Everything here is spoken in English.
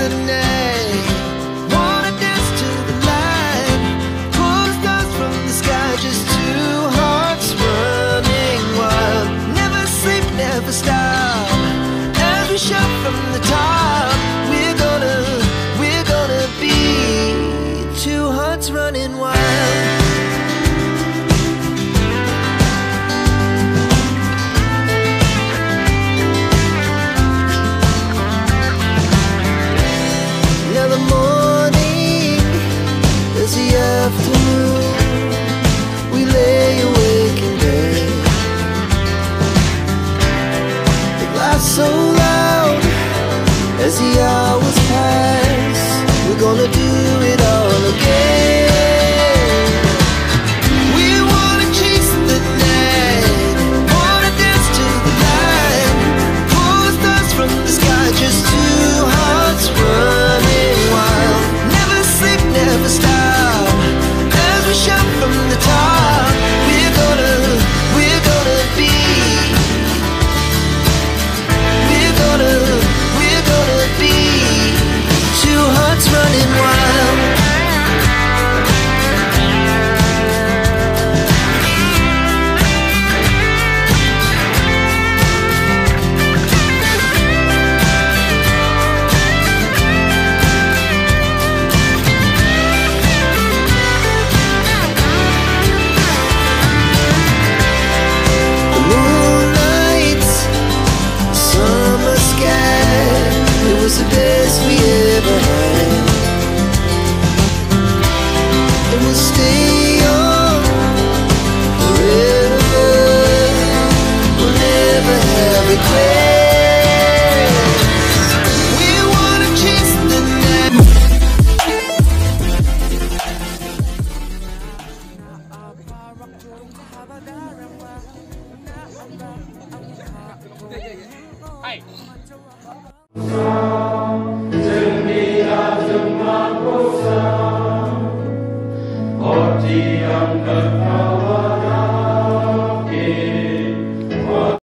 the next As the hours pass, we're gonna do it all again. Hey. Hãy subscribe